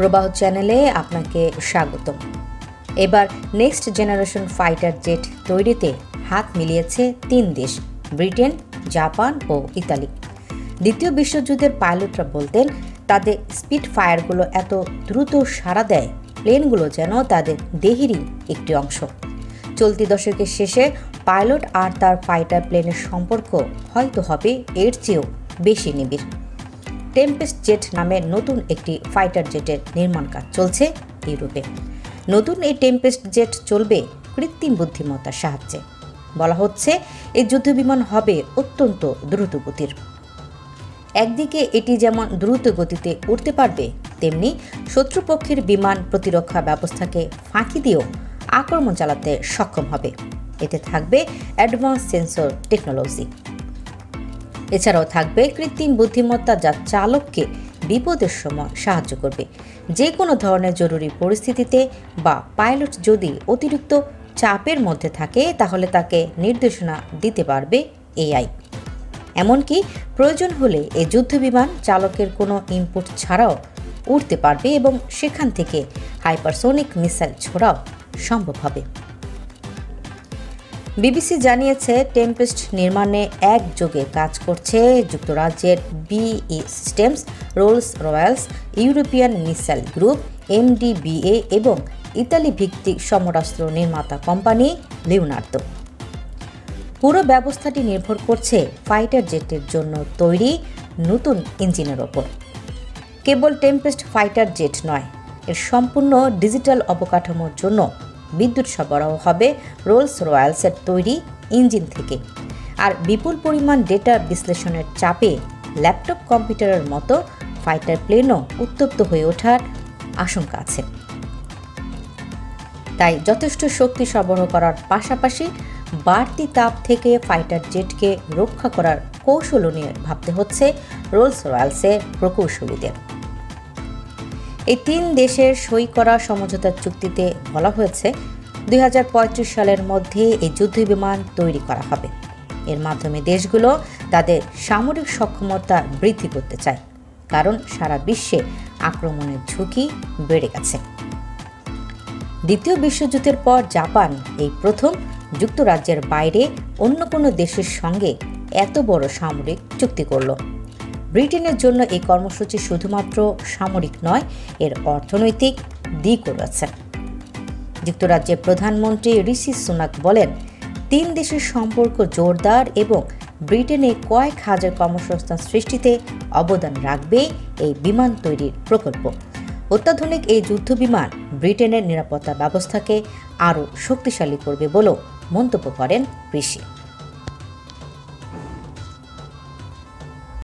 প্রবাহ চ্যানেলে আপনাকে স্বাগতম। এবার নেক্সট জেনারেশন ফাইটার জেট তৈরিতে হাত মিলিয়েছে তিন দেশ, ব্রিটেন, জাপান ও ইতালি। দ্বিতীয় বিশ্বযুদ্ধের পাইলটরা বলতেন, তাদের স্পিড ফায়ারগুলো এত দ্রুত সাড়া দেয়, প্লেনগুলো যেন তাদের দেহেরই একটি অংশ। চলতি দশকের শেষে পাইলট আর তার ফাইটার প্লেনের সম্পর্ক হয়তো হবে এর চেয়েও বেশি নিবিড়। টেম্পেস্ট জেট নামে নতুন একটি ফাইটার জেটের নির্মাণ কাজ চলছে ইউরোপে নতুন এই টেম্পেস্ট জেট চলবে কৃত্রিম বুদ্ধিমত্তার সাহায্যে। বলা হচ্ছে, এই যুদ্ধবিমান হবে অত্যন্ত দ্রুতগতির। একদিকে এটি যেমন দ্রুত গতিতে উঠতে পারবে, তেমনি শত্রুপক্ষের বিমান প্রতিরক্ষা ব্যবস্থাকে ফাঁকি দিয়েও আক্রমণ চালাতে সক্ষম হবে। এতে থাকবে অ্যাডভান্স সেন্সর টেকনোলজি এছাড়াও থাকবে কৃত্রিম বুদ্ধিমত্তা যা চালককে বিপদের সময় সাহায্য করবে। যে কোনো ধরনের জরুরি পরিস্থিতিতে বা পাইলট যদি অতিরিক্ত চাপের মধ্যে থাকে, তাহলে তাকে নির্দেশনা দিতে পারবে এআই। এমনকি প্রয়োজন হলে এই যুদ্ধবিমান চালকের কোনো ইনপুট ছাড়াও উঠতে পারবে এবং সেখান থেকে হাইপারসোনিক মিসাইল ছোড়াও সম্ভব হবে। বিবিসি জানিয়েছে, টেম্পেস্ট নির্মাণে একযোগে কাজ করছে যুক্তরাজ্যের BAE systems, Rolls Royals European missile group, MDBA এবং ইতালি ভিত্তিক সমরাস্ত্র নির্মাতা কোম্পানি লিওনার্দো। পুরো ব্যবস্থাটি নির্ভর করছে ফাইটার জেটের জন্য তৈরি নতুন ইঞ্জিনের ওপর। কেবল টেম্পেস্ট ফাইটার জেট নয়, এর সম্পূর্ণ ডিজিটাল অবকাঠামোর জন্য বিদ্যুৎ সরবরাহ হবে রোলস রয়্যালসের তৈরি ইঞ্জিন থেকে। আর বিপুল পরিমাণ ডেটা বিশ্লেষণের চাপে ল্যাপটপ কম্পিউটারের মতো ফাইটার প্লেনও উত্তপ্ত হয়ে ওঠার আশঙ্কা আছে। তাই যথেষ্ট শক্তি সরবরাহ করার পাশাপাশি বাড়তি তাপ থেকে ফাইটার জেটকে রক্ষা করার কৌশল নিয়ে ভাবতে হচ্ছে রোলস রয়্যালসের প্রকৌশলীদের। এই তিন দেশের সই করা সমঝোতার চুক্তিতে বলা হয়েছে দুই হাজার পঁয়ত্রিশ সালের মধ্যে এই যুদ্ধবিমান তৈরি করা হবে। এর মাধ্যমে দেশগুলো তাদের সামরিক সক্ষমতা বৃদ্ধি করতে চায়, কারণ সারা বিশ্বে আক্রমণের ঝুঁকি বেড়ে গেছে। দ্বিতীয় বিশ্বযুদ্ধের পর জাপান এই প্রথম যুক্তরাজ্যের বাইরে অন্য কোনো দেশের সঙ্গে এত বড় সামরিক চুক্তি করল। ব্রিটেনের জন্য এই কর্মসূচি শুধুমাত্র সামরিক নয়, এর অর্থনৈতিক দিকও রয়েছে। যুক্তরাজ্যের প্রধানমন্ত্রী ঋষি সুনাক বলেন, তিন দেশের সম্পর্ক জোরদার এবং ব্রিটেনে কয়েক হাজার কর্মসংস্থান সৃষ্টিতে অবদান রাখবে এই বিমান তৈরির প্রকল্প। অত্যাধুনিক এই যুদ্ধ বিমান ব্রিটেনের নিরাপত্তা ব্যবস্থাকে আরও শক্তিশালী করবে বলেও মন্তব্য করেন ঋষি।